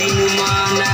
Sinuman.